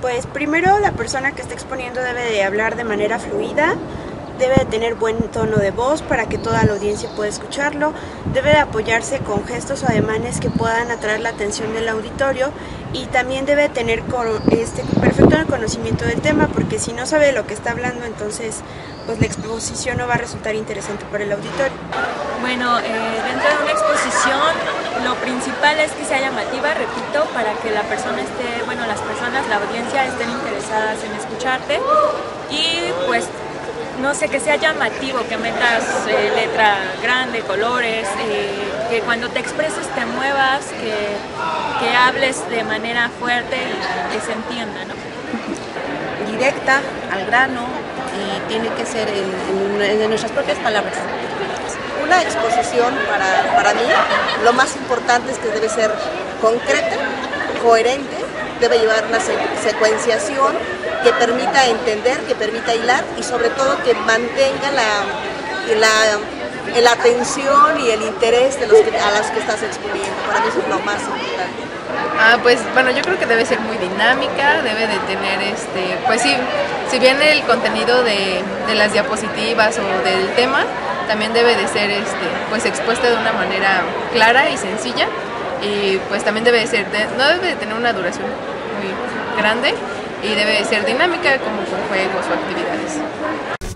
Pues primero la persona que está exponiendo debe de hablar de manera fluida, debe de tener buen tono de voz para que toda la audiencia pueda escucharlo, debe de apoyarse con gestos o ademanes que puedan atraer la atención del auditorio. Y también debe tener este perfecto conocimiento del tema porque si no sabe lo que está hablando entonces pues la exposición no va a resultar interesante para el auditorio. Bueno, eh, dentro de una exposición lo principal es que sea llamativa, repito, para que la persona esté, bueno, las personas, la audiencia estén interesadas en escucharte. Y pues no sé, que sea llamativo, que metas eh, letra grande, colores, que cuando te expreses te muevas, que, que, hables de manera fuerte y que se entienda, ¿no? Directa, al grano y tiene que ser en, en nuestras propias palabras una exposición para, para mí, lo más importante es que debe ser concreta, coherente, debe llevar una secuenciación que permita entender, que permita hilar y sobre todo que mantenga la, la, la atención y el interés de los a los que estás exponiendo. Para mí eso es lo más importante. Ah, pues bueno, yo creo que debe ser muy dinámica, debe de tener este, pues sí, si bien el contenido de, de las diapositivas o del tema, también debe de ser este, pues expuesta de una manera clara y sencilla y pues también debe de ser, no debe de tener una duración muy grande y debe de ser dinámica como con juegos o actividades.